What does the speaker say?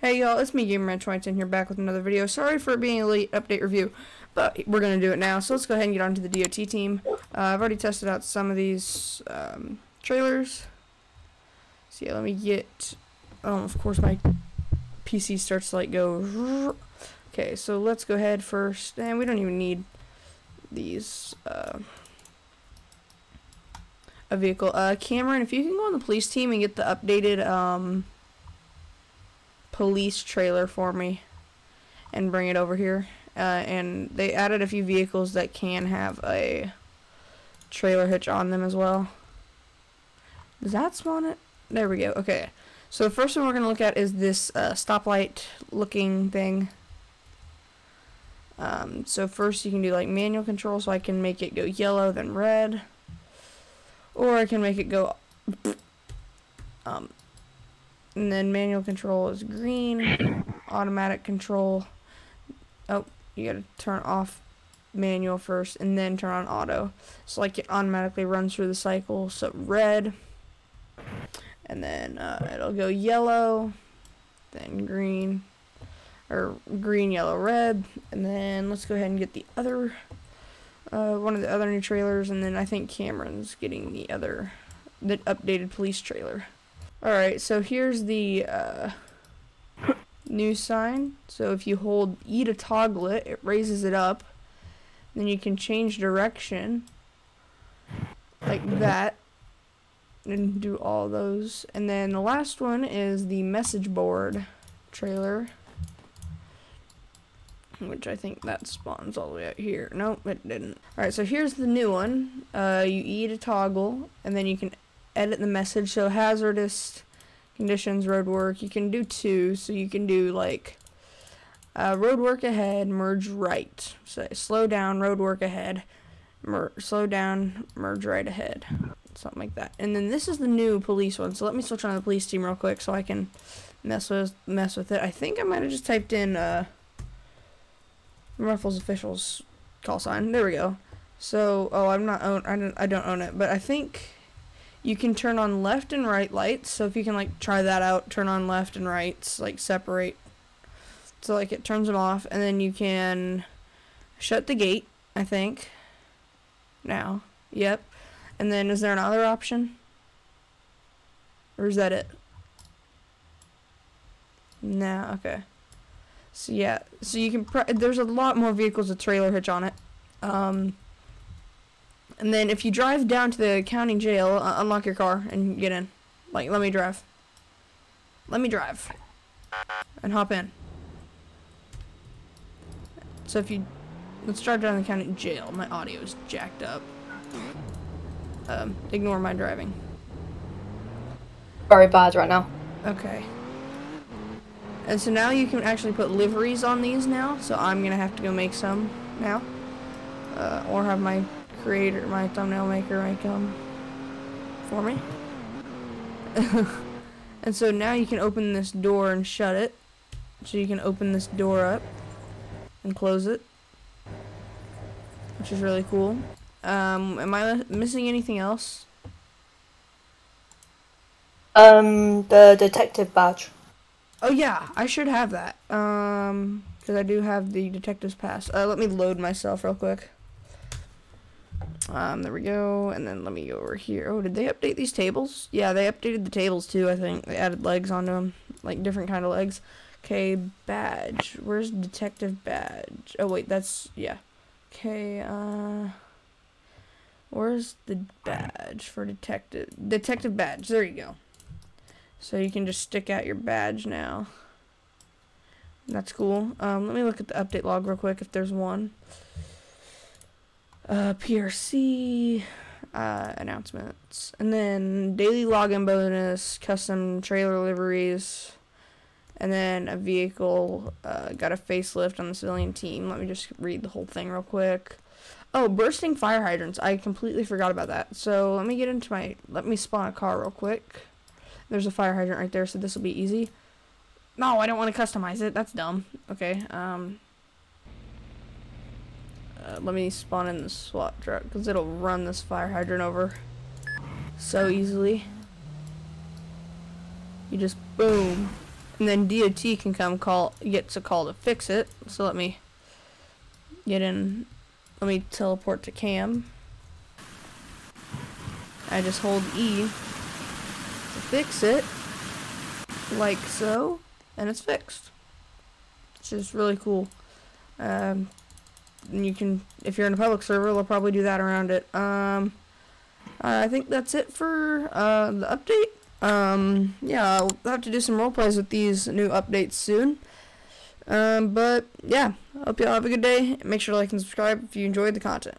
Hey y'all, it's me GamerMan22 here back with another video. Sorry for being a late update review, but we're going to do it now. So let's go ahead and get on to the DOT team. Uh, I've already tested out some of these um, trailers. So yeah, let me get, oh, of course my PC starts to like go, okay, so let's go ahead first, and we don't even need these, uh, a vehicle. Uh, Cameron, if you can go on the police team and get the updated, um, police trailer for me and bring it over here. Uh, and they added a few vehicles that can have a trailer hitch on them as well. Does that spawn it? There we go. Okay. So the first one we're going to look at is this uh, stoplight looking thing. Um, so first you can do like manual control so I can make it go yellow then red. Or I can make it go um, and then manual control is green. Automatic control. Oh, you gotta turn off manual first and then turn on auto. So like it automatically runs through the cycle. So red. And then uh, it'll go yellow. Then green. Or green, yellow, red. And then let's go ahead and get the other uh, one of the other new trailers, and then I think Cameron's getting the other, the updated police trailer. Alright, so here's the uh, new sign. So if you hold E to toggle it, it raises it up. Then you can change direction like that and do all those. And then the last one is the message board trailer. Which I think that spawns all the way out here. Nope, it didn't. Alright, so here's the new one. Uh, you E to toggle, and then you can edit the message. So hazardous conditions, road work. You can do two. So you can do like uh, road work ahead, merge right. So slow down, road work ahead, mer slow down, merge right ahead. Something like that. And then this is the new police one. So let me switch on the police team real quick so I can mess with mess with it. I think I might have just typed in uh, Ruffles officials call sign. There we go. So, oh, I'm not own. I don't. I don't own it, but I think you can turn on left and right lights. So if you can like try that out, turn on left and rights, like separate. So like it turns them off, and then you can shut the gate. I think. Now, yep. And then is there another option? Or is that it? No, okay. So yeah, so you can. there's a lot more vehicles with trailer hitch on it. Um, and then if you drive down to the county jail, uh, unlock your car and get in. Like, let me drive. Let me drive. And hop in. So if you... Let's drive down to the county jail. My audio is jacked up. Um, ignore my driving. Very bad right now. Okay. And so now you can actually put liveries on these now. So I'm going to have to go make some now. Uh, or have my creator, my thumbnail maker make them for me. and so now you can open this door and shut it. So you can open this door up and close it. Which is really cool. Um, am I missing anything else? Um, the detective badge. Oh yeah, I should have that. Um, because I do have the detective's pass. Uh, let me load myself real quick. Um, there we go. And then let me go over here. Oh, did they update these tables? Yeah, they updated the tables too, I think. They added legs onto them. Like different kind of legs. Okay, badge. Where's detective badge? Oh, wait, that's, yeah. Okay, uh... Where's the badge for detective? Detective badge. There you go. So you can just stick out your badge now. That's cool. Um, let me look at the update log real quick if there's one uh, PRC uh, announcements, and then daily login bonus, custom trailer liveries, and then a vehicle uh, got a facelift on the civilian team. Let me just read the whole thing real quick. Oh, bursting fire hydrants. I completely forgot about that. So let me get into my. Let me spawn a car real quick. There's a fire hydrant right there, so this will be easy. No, I don't want to customize it. That's dumb. Okay. Um. Uh, let me spawn in the SWAT truck because it'll run this fire hydrant over so easily. You just boom and then DOT can come call gets a call to fix it. So let me get in. Let me teleport to Cam. I just hold E to fix it, like so, and it's fixed. Which is really cool. Um, you can, if you're in a public server, they'll probably do that around it. Um, I think that's it for uh, the update. Um, yeah, I'll have to do some role plays with these new updates soon. Um, but yeah, hope y'all have a good day. Make sure to like and subscribe if you enjoyed the content.